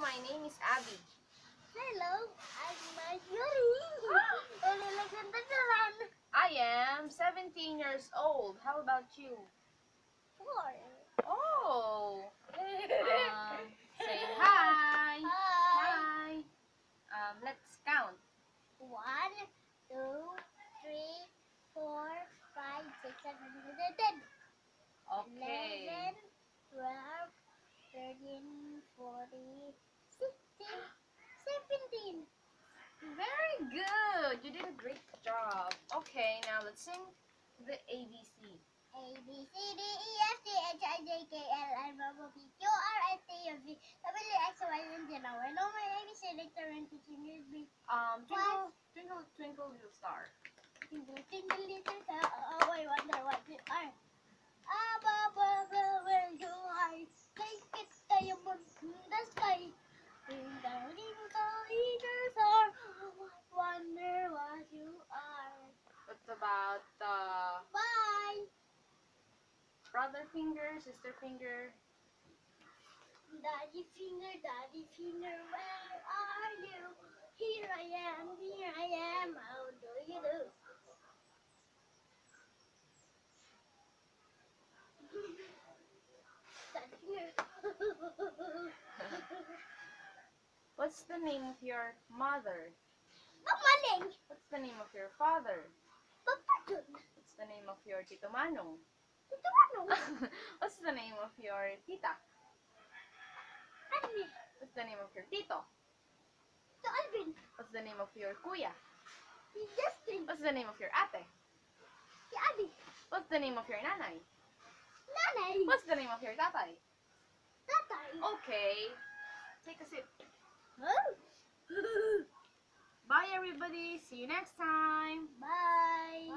my name is Abby. Hello, I'm Marjorie. Alexander I am 17 years old. How about you? Four. Oh, um, say hi. Hi. Hi. Um, let's count. One, two, three, four, five, six, seven, eight, nine, ten. Okay. Eleven, twelve, thirteen, fourteen, You did a great job. Okay, now let's sing the ABC. A B C D E F G H I J K L M N O P Q R S T U V W X Y and Z. Now I know my ABC later and teaching is me. Um, twinkle, twinkle, twinkle, little star. Tingle, tingle, little star. Brother finger, sister finger? Daddy finger, daddy finger, where are you? Here I am, here I am. How do you do? Daddy finger. What's the name of your mother? Mamaling. What's the name of your father? Papadun. What's the name of your tito Manong? What's the name of your tita? Eh? What's the name of your tito? Ito Alvin. What's the name of your kuya? Si Justin. What's the name of your ate? Si Abby. What's the name of your nanay? Nanay. What's the name of your tatay? Tatay. Okay. Take a sip. Oh. Bye everybody. See you next time. Bye.